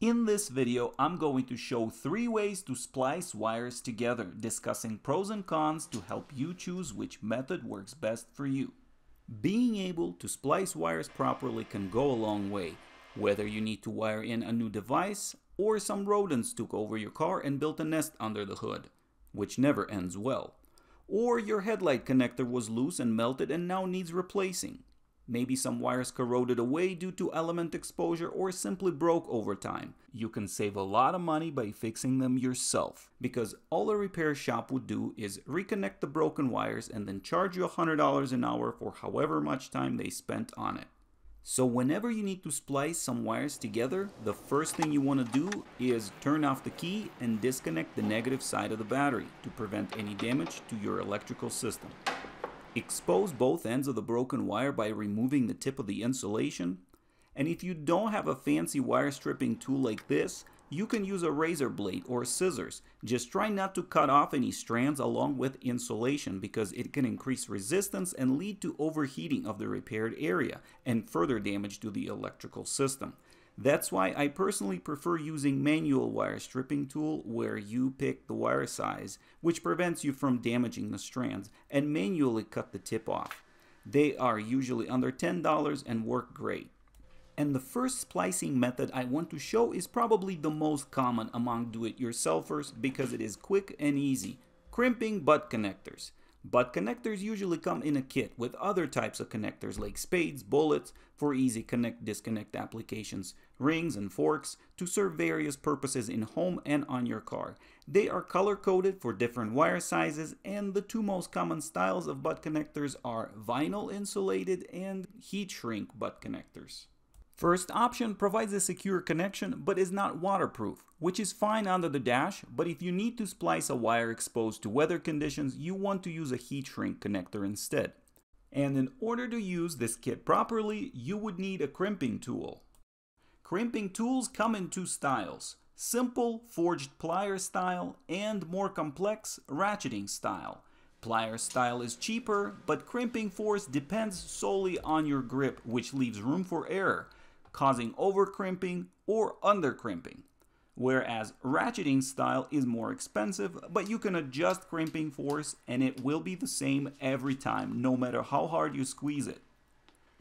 In this video, I'm going to show three ways to splice wires together, discussing pros and cons to help you choose which method works best for you. Being able to splice wires properly can go a long way, whether you need to wire in a new device or some rodents took over your car and built a nest under the hood, which never ends well. Or your headlight connector was loose and melted and now needs replacing. Maybe some wires corroded away due to element exposure or simply broke over time. You can save a lot of money by fixing them yourself because all a repair shop would do is reconnect the broken wires and then charge you $100 an hour for however much time they spent on it. So whenever you need to splice some wires together, the first thing you want to do is turn off the key and disconnect the negative side of the battery to prevent any damage to your electrical system. Expose both ends of the broken wire by removing the tip of the insulation. And if you don't have a fancy wire stripping tool like this, you can use a razor blade or scissors. Just try not to cut off any strands along with insulation because it can increase resistance and lead to overheating of the repaired area and further damage to the electrical system. That's why I personally prefer using manual wire stripping tool where you pick the wire size, which prevents you from damaging the strands, and manually cut the tip off. They are usually under $10 and work great. And the first splicing method I want to show is probably the most common among do-it-yourselfers because it is quick and easy. Crimping butt connectors. Butt connectors usually come in a kit with other types of connectors like spades, bullets for easy connect disconnect applications, rings and forks to serve various purposes in home and on your car. They are color coded for different wire sizes and the two most common styles of butt connectors are vinyl insulated and heat shrink butt connectors. First option provides a secure connection but is not waterproof, which is fine under the dash, but if you need to splice a wire exposed to weather conditions, you want to use a heat shrink connector instead. And in order to use this kit properly, you would need a crimping tool. Crimping tools come in two styles, simple forged plier style and more complex ratcheting style. Plier style is cheaper, but crimping force depends solely on your grip, which leaves room for error causing over crimping or under crimping. Whereas ratcheting style is more expensive, but you can adjust crimping force and it will be the same every time, no matter how hard you squeeze it.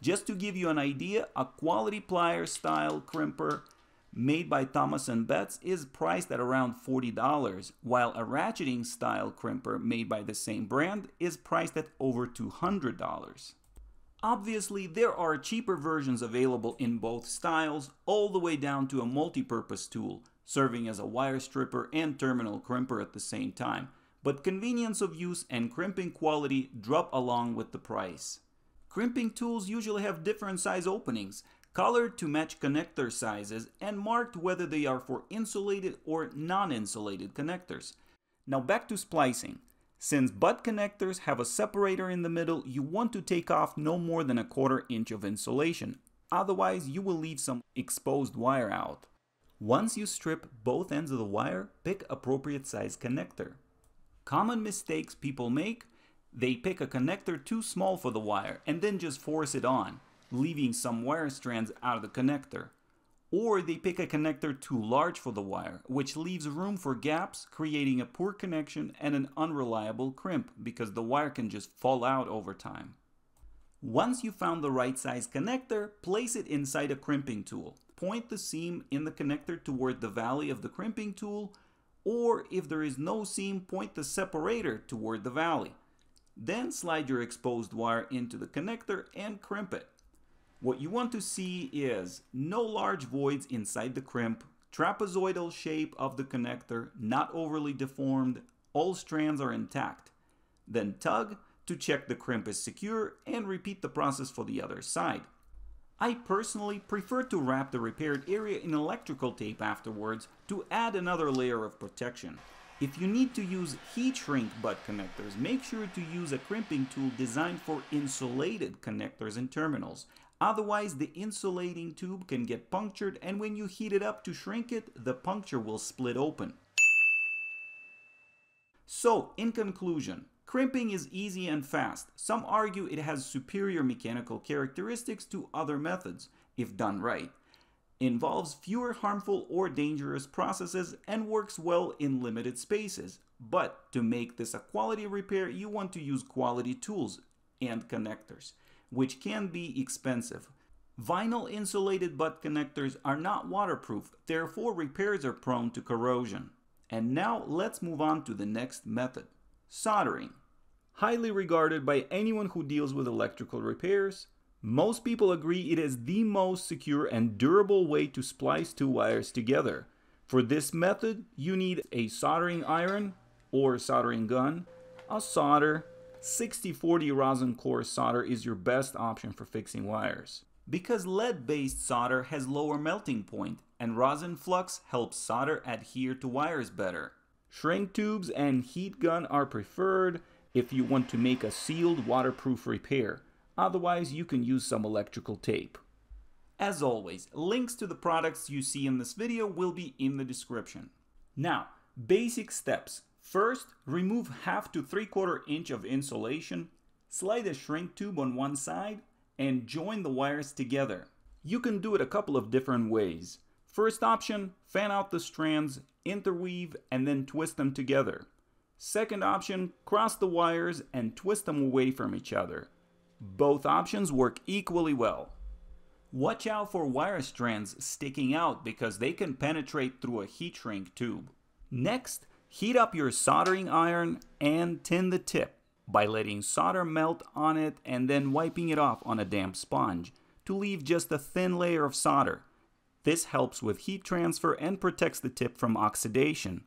Just to give you an idea, a quality plier style crimper made by Thomas & Betts is priced at around $40, while a ratcheting style crimper made by the same brand is priced at over $200. Obviously, there are cheaper versions available in both styles, all the way down to a multi-purpose tool, serving as a wire stripper and terminal crimper at the same time, but convenience of use and crimping quality drop along with the price. Crimping tools usually have different size openings, colored to match connector sizes and marked whether they are for insulated or non-insulated connectors. Now back to splicing. Since butt connectors have a separator in the middle, you want to take off no more than a quarter inch of insulation, otherwise you will leave some exposed wire out. Once you strip both ends of the wire, pick appropriate size connector. Common mistakes people make, they pick a connector too small for the wire and then just force it on, leaving some wire strands out of the connector or they pick a connector too large for the wire, which leaves room for gaps, creating a poor connection and an unreliable crimp because the wire can just fall out over time. Once you found the right size connector, place it inside a crimping tool. Point the seam in the connector toward the valley of the crimping tool, or if there is no seam, point the separator toward the valley. Then slide your exposed wire into the connector and crimp it. What you want to see is no large voids inside the crimp, trapezoidal shape of the connector, not overly deformed, all strands are intact. Then tug to check the crimp is secure and repeat the process for the other side. I personally prefer to wrap the repaired area in electrical tape afterwards to add another layer of protection. If you need to use heat shrink butt connectors, make sure to use a crimping tool designed for insulated connectors and terminals. Otherwise, the insulating tube can get punctured and when you heat it up to shrink it, the puncture will split open. So, in conclusion, crimping is easy and fast. Some argue it has superior mechanical characteristics to other methods, if done right. involves fewer harmful or dangerous processes, and works well in limited spaces. But to make this a quality repair, you want to use quality tools and connectors, which can be expensive. Vinyl insulated butt connectors are not waterproof, therefore repairs are prone to corrosion. And now let's move on to the next method, soldering. Highly regarded by anyone who deals with electrical repairs, most people agree it is the most secure and durable way to splice two wires together. For this method, you need a soldering iron or soldering gun, a solder, 6040 rosin core solder is your best option for fixing wires. Because lead-based solder has lower melting point and rosin flux helps solder adhere to wires better. Shrink tubes and heat gun are preferred if you want to make a sealed waterproof repair. Otherwise, you can use some electrical tape. As always, links to the products you see in this video will be in the description. Now, basic steps. First, remove half to 3 quarter inch of insulation, slide a shrink tube on one side, and join the wires together. You can do it a couple of different ways. First option, fan out the strands, interweave, and then twist them together. Second option, cross the wires and twist them away from each other. Both options work equally well. Watch out for wire strands sticking out because they can penetrate through a heat shrink tube. Next, heat up your soldering iron and tin the tip by letting solder melt on it and then wiping it off on a damp sponge to leave just a thin layer of solder. This helps with heat transfer and protects the tip from oxidation.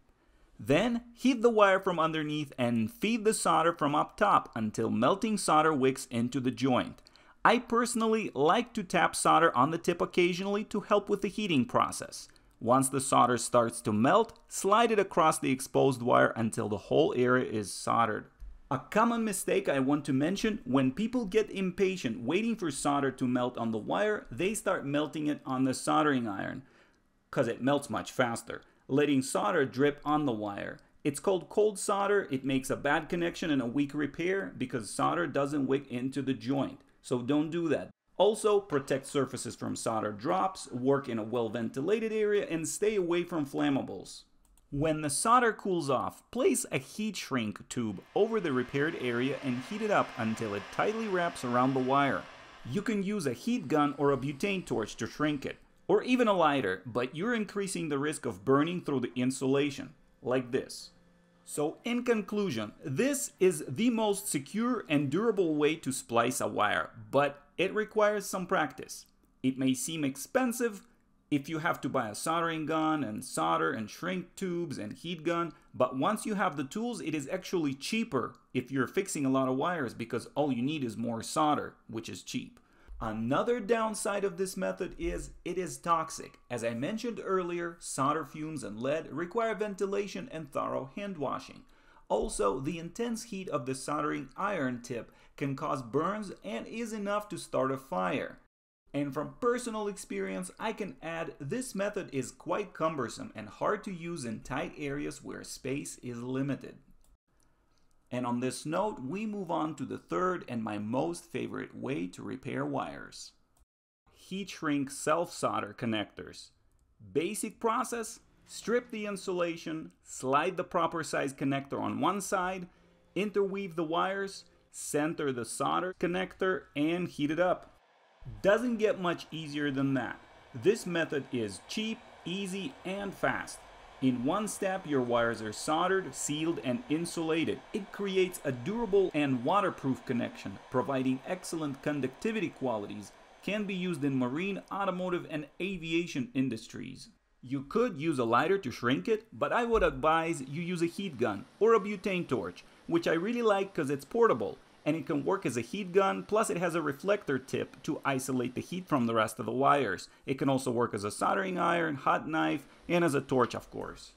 Then heat the wire from underneath and feed the solder from up top until melting solder wicks into the joint. I personally like to tap solder on the tip occasionally to help with the heating process. Once the solder starts to melt, slide it across the exposed wire until the whole area is soldered. A common mistake I want to mention, when people get impatient waiting for solder to melt on the wire, they start melting it on the soldering iron, because it melts much faster letting solder drip on the wire. It's called cold solder. It makes a bad connection and a weak repair because solder doesn't wick into the joint. So don't do that. Also, protect surfaces from solder drops, work in a well ventilated area, and stay away from flammables. When the solder cools off, place a heat shrink tube over the repaired area and heat it up until it tightly wraps around the wire. You can use a heat gun or a butane torch to shrink it or even a lighter, but you're increasing the risk of burning through the insulation, like this. So in conclusion, this is the most secure and durable way to splice a wire, but it requires some practice. It may seem expensive if you have to buy a soldering gun and solder and shrink tubes and heat gun, but once you have the tools, it is actually cheaper if you're fixing a lot of wires because all you need is more solder, which is cheap. Another downside of this method is it is toxic. As I mentioned earlier, solder fumes and lead require ventilation and thorough hand washing. Also, the intense heat of the soldering iron tip can cause burns and is enough to start a fire. And from personal experience, I can add this method is quite cumbersome and hard to use in tight areas where space is limited. And on this note, we move on to the third and my most favorite way to repair wires. Heat shrink self-solder connectors. Basic process, strip the insulation, slide the proper size connector on one side, interweave the wires, center the solder connector, and heat it up. Doesn't get much easier than that. This method is cheap, easy, and fast. In one step, your wires are soldered, sealed, and insulated. It creates a durable and waterproof connection, providing excellent conductivity qualities, can be used in marine, automotive, and aviation industries. You could use a lighter to shrink it, but I would advise you use a heat gun or a butane torch, which I really like because it's portable and it can work as a heat gun, plus it has a reflector tip to isolate the heat from the rest of the wires. It can also work as a soldering iron, hot knife, and as a torch of course.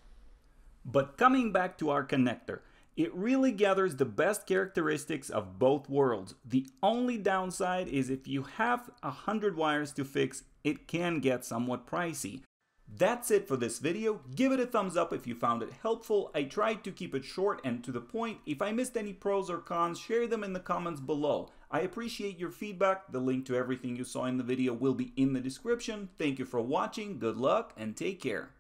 But coming back to our connector, it really gathers the best characteristics of both worlds. The only downside is if you have a hundred wires to fix, it can get somewhat pricey. That's it for this video. Give it a thumbs up if you found it helpful. I tried to keep it short and to the point. If I missed any pros or cons, share them in the comments below. I appreciate your feedback. The link to everything you saw in the video will be in the description. Thank you for watching, good luck, and take care.